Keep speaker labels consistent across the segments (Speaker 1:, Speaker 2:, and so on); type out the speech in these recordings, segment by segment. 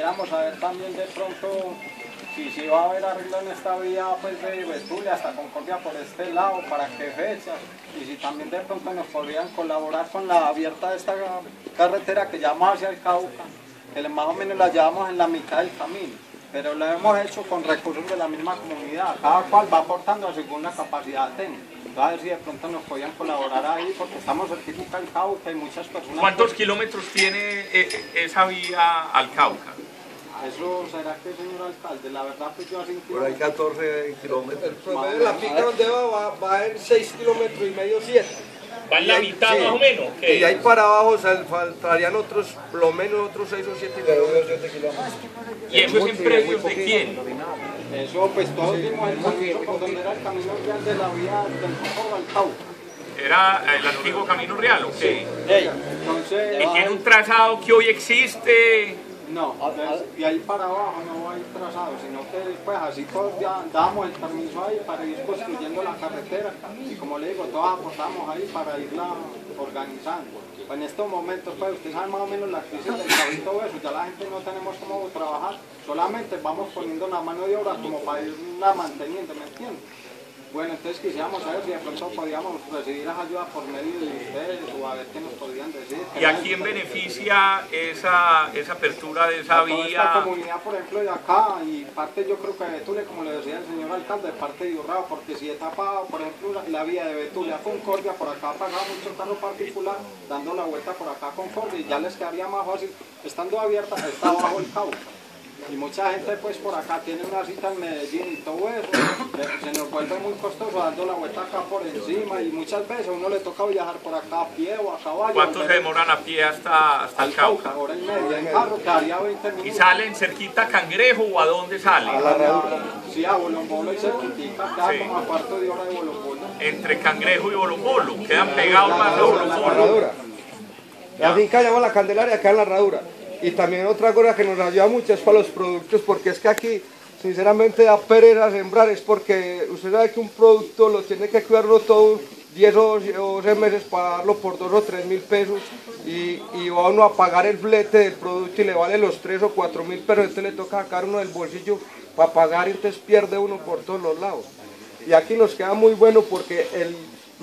Speaker 1: quisiéramos saber también de pronto si, si va a haber arreglo en esta vía pues, de Betulia hasta Concordia por este lado, para qué fechas, y si también de pronto nos podrían colaborar con la abierta de esta carretera que llamamos hacia el Cauca, que más o menos la llevamos en la mitad del camino, pero lo hemos hecho con recursos de la misma comunidad, cada cual va aportando según la capacidad técnica. A ver si de pronto nos podían colaborar ahí, porque estamos cerquita del Cauca y muchas personas...
Speaker 2: ¿Cuántos kilómetros tiene eh, esa vía al Cauca?
Speaker 1: Eso será que, señor alcalde, la verdad pues yo así...
Speaker 3: Por ahí 14 kilómetros.
Speaker 4: El promedio de la pica donde va, va, va en 6 kilómetros y medio, 7.
Speaker 2: ¿Va en la mitad
Speaker 4: sí.
Speaker 2: más o menos? ¿qué?
Speaker 4: Y ahí para abajo sal- faltarían otros, por lo menos otros 6 o 7 kilómetros.
Speaker 2: ¿Y eso es en de quién?
Speaker 1: Eso pues todos vimos el camino por donde era el camino real de la vía del Socorro al Cauca.
Speaker 2: ¿Era el antiguo Camino Real o qué?
Speaker 1: Entonces...
Speaker 2: ¿Y tiene un trazado que hoy existe?
Speaker 1: No, entonces, y ahí para abajo no va a ir trazado, sino que después así todos ya damos el permiso ahí para ir construyendo la carretera y como le digo, todos aportamos ahí para irla organizando. Pues en estos momentos, pues usted sabe más o menos la crisis del COVID todo eso, ya la gente no tenemos cómo trabajar, solamente vamos poniendo la mano de obra como para irla manteniendo, ¿me entiende? Bueno, entonces quisiéramos saber si de pronto podíamos recibir esa ayuda por medio de ustedes o a ver qué nos podrían decir.
Speaker 2: ¿Y a quién beneficia esa, esa apertura de esa
Speaker 1: Toda esta
Speaker 2: vía?
Speaker 1: comunidad, por ejemplo, de acá y parte yo creo que de Betulia, como le decía el señor alcalde, de parte de Urrao, porque si etapa, por ejemplo, la, la vía de Betulia a Concordia, por acá pasaba mucho carro particular, dando la vuelta por acá a Concordia y ya les quedaría más fácil, estando abierta, está bajo el Cauca. Y mucha gente pues por acá tiene una cita en Medellín y todo eso, se nos vuelve muy costoso dando la vuelta acá por encima y muchas veces a uno le toca viajar por acá a pie o a caballo.
Speaker 2: ¿Cuánto se demoran a pie hasta, hasta el
Speaker 1: Cauca,
Speaker 2: Cauca?
Speaker 1: hora y media, en carro quedaría 20
Speaker 2: ¿Y
Speaker 1: minutos.
Speaker 2: salen cerquita a Cangrejo o a dónde salen?
Speaker 1: Sí, a Bolombolo y Cerquitica, queda
Speaker 2: Sí.
Speaker 1: como a cuarto de hora de Bolombolo.
Speaker 2: Entre Cangrejo y Bolombolo, quedan pegados más a
Speaker 4: La
Speaker 2: Bolombolo.
Speaker 4: herradura. La finca llama la Candelaria, queda en la herradura. Y también otra cosa que nos ayuda mucho es para los productos, porque es que aquí, sinceramente, da pereza sembrar, es porque usted sabe que un producto lo tiene que cuidarlo todo 10 o 12 meses para darlo por 2 o 3 mil pesos y, y va uno a pagar el flete del producto y le vale los 3 o 4 mil pesos, entonces le toca sacar uno del bolsillo para pagar y entonces pierde uno por todos los lados. Y aquí nos queda muy bueno porque el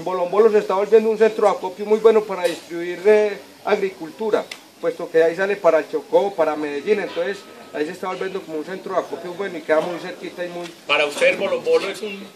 Speaker 4: Bolombolo se está volviendo un centro de acopio muy bueno para distribuir agricultura, puesto que ahí sale para Chocó, para Medellín, entonces ahí se está volviendo como un centro de acopio bueno y queda muy cerquita y muy,
Speaker 2: Para usted el Bolombolo es un